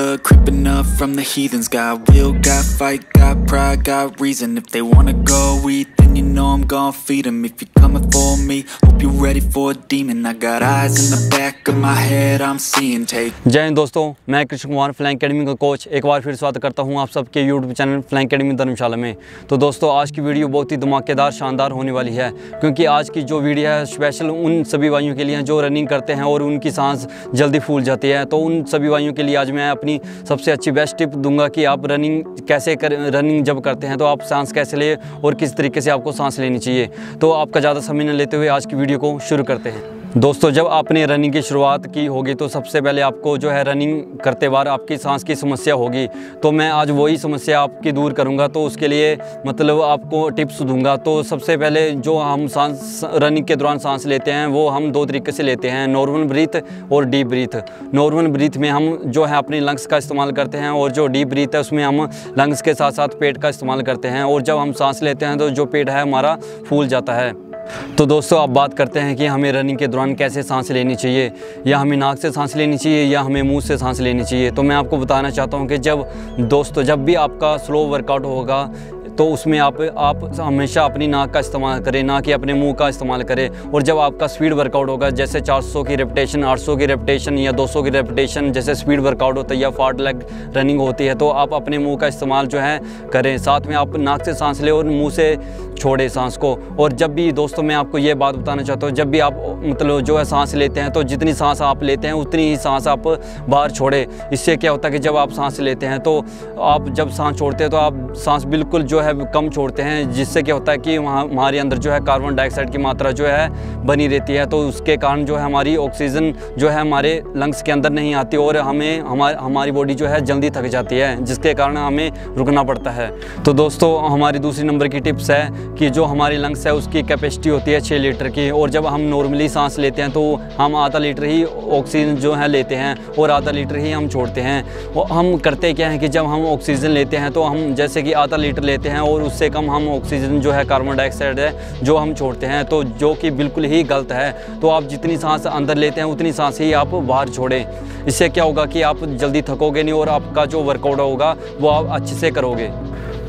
blood creeping up from the heathens. Got will, got fight, got pride, got reason. If they wanna go eat, then you know I'm gon' feed them. If you're coming for me, hope you're ready for a demon. I got eyes in the back of my head, I'm seeing. Take जय हिंद दोस्तों मैं Krishna Kumar Flank academy का coach एक बार फिर स्वागत करता हूँ आप सबके YouTube channel Flank academy Dharamshala में तो दोस्तों आज की वीडियो बहुत ही धमाकेदार शानदार होने वाली है क्योंकि आज की जो वीडियो है स्पेशल उन सभी भाइयों के लिए जो रनिंग करते हैं और उनकी सांस जल्दी फूल जाती है तो उन सभी भाइयों के लिए आज मैं अपनी सबसे अच्छी बेस्ट टिप दूँगा कि आप रनिंग कैसे कर रनिंग जब करते हैं तो आप सांस कैसे ले और किस तरीके से आपको सांस लेनी चाहिए। तो आपका ज़्यादा समय न लेते हुए आज की वीडियो को शुरू करते हैं। दोस्तों, जब आपने रनिंग की शुरुआत की होगी तो सबसे पहले आपको जो है रनिंग करते बार आपकी सांस की समस्या होगी। तो मैं आज वही समस्या आपकी दूर करूँगा तो उसके लिए मतलब आपको टिप्स दूँगा। तो सबसे पहले जो हम सांस रनिंग के दौरान सांस लेते हैं, वो हम दो तरीके से लेते हैं नॉर्मल ब्रीथ और डीप ब्रीथ नॉर्मल ब्रीथ में हम जो है अपनी लंग्स का इस्तेमाल करते हैं, और जो डीप ब्रीथ है, उसमें हम लंग्स के साथ साथ पेट का इस्तेमाल करते हैं, और जब हम सांस लेते हैं तो जो पेट है, हमारा फूल जाता है। तो दोस्तों, आप बात करते हैं कि हमें रनिंग के दौरान कैसे सांस लेनी चाहिए? या हमें नाक से सांस लेनी चाहिए या हमें मुँह से सांस लेनी चाहिए? तो मैं आपको बताना चाहता हूँ कि जब, दोस्तों, जब भी आपका स्लो वर्कआउट होगा तो उसमें आप आप हमेशा अपनी नाक का इस्तेमाल करें ना कि अपने मुँह का इस्तेमाल करें। और जब आपका स्पीड वर्कआउट होगा, जैसे 400 की रेपटेशन 800 की रेपटेशन या 200 की रेपटेशन जैसे स्पीड वर्कआउट होता है या फार्ट लेग रनिंग होती है तो आप अपने मुँह का इस्तेमाल जो है करें। साथ में आप नाक से सांस लें और मुँह से छोड़े सांस को। और जब भी दोस्तों मैं आपको ये बात बताना चाहता हूँ, जब भी आप मतलब जो है सांस लेते हैं तो जितनी सांस आप लेते हैं, उतनी ही सांस आप बाहर छोड़े। इससे क्या होता है कि जब आप सांस लेते हैं तो आप जब सांस छोड़ते हैं तो आप सांस बिल्कुल जो है कम छोड़ते हैं, जिससे क्या होता है कि वहाँ, हमारे अंदर जो है कार्बन डाइऑक्साइड की मात्रा जो है बनी रहती है। तो उसके कारण जो है हमारी ऑक्सीजन जो है हमारे लंग्स के अंदर नहीं आती और हमें हमारी हमारी बॉडी जो है जल्दी थक जाती है, जिसके कारण हमें रुकना पड़ता है। तो दोस्तों, हमारी दूसरी नंबर की टिप्स है कि जो हमारी लंग्स है, उसकी कैपेसिटी होती है छः लीटर की। और जब हम नॉर्मली सांस लेते हैं तो हम आधा लीटर ही ऑक्सीजन जो है लेते हैं और आधा लीटर ही हम छोड़ते हैं। और हम करते क्या है कि जब हम ऑक्सीजन लेते हैं तो हम जैसे कि आधा लीटर लेते हैं और उससे कम हम ऑक्सीजन जो है कार्बन डाइऑक्साइड है, जो हम छोड़ते हैं तो जो कि बिल्कुल ही गलत है। तो आप जितनी सांस अंदर लेते हैं, उतनी सांस ही आप बाहर छोड़ें। इससे क्या होगा कि आप जल्दी थकोगे नहीं और आपका जो वर्कआउट होगा, वो आप अच्छे से करोगे।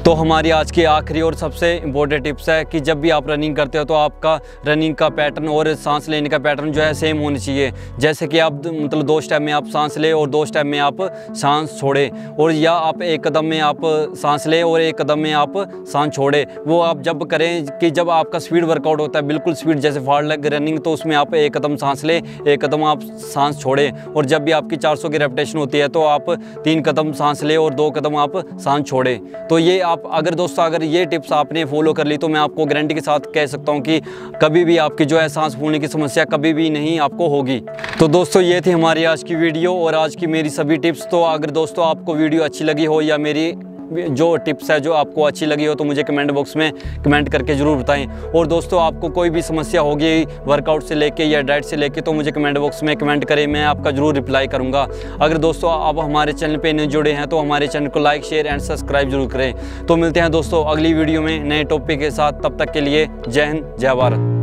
तो हमारी आज की आखिरी और सबसे इम्पोर्टेंट टिप्स है कि जब भी आप रनिंग करते हो तो आपका रनिंग का पैटर्न और सांस लेने का पैटर्न जो है सेम होना चाहिए। जैसे कि आप मतलब दो स्टेप में आप सांस लें और दो स्टेप में आप सांस छोड़ें और या आप एक कदम में आप सांस लें और एक कदम में आप सांस छोड़ें। वो आप जब करें कि जब आपका स्पीड वर्कआउट होता है, बिल्कुल स्पीड जैसे फाड़ लग रनिंग तो उसमें आप एक कदम सांस लें, एक कदम आप सांस छोड़ें और जब भी आपकी चार की रेपटेशन होती है तो आप तीन कदम सांस लें और दो कदम आप सांस छोड़ें। तो ये आप अगर दोस्तों अगर ये टिप्स आपने फॉलो कर ली तो मैं आपको गारंटी के साथ कह सकता हूँ कि कभी भी आपकी जो है सांस फूलने की समस्या कभी भी नहीं आपको होगी। तो दोस्तों, ये थी हमारी आज की वीडियो और आज की मेरी सभी टिप्स तो अगर दोस्तों आपको वीडियो अच्छी लगी हो या मेरी जो टिप्स है जो आपको अच्छी लगी हो तो मुझे कमेंट बॉक्स में कमेंट करके ज़रूर बताएँ और दोस्तों आपको कोई भी समस्या होगी वर्कआउट से लेके या डाइट से लेके तो मुझे कमेंट बॉक्स में कमेंट करें मैं आपका ज़रूर रिप्लाई करूँगा अगर दोस्तों आप हमारे चैनल पर नहीं जुड़े हैं तो हमारे चैनल को लाइक शेयर एंड सब्सक्राइब ज़रूर करें तो मिलते हैं दोस्तों अगली वीडियो में नए टॉपिक के साथ तब तक के लिए जय हिंद जय Bharat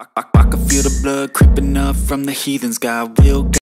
I, I, I can feel the blood creeping up from the heathens. Got will.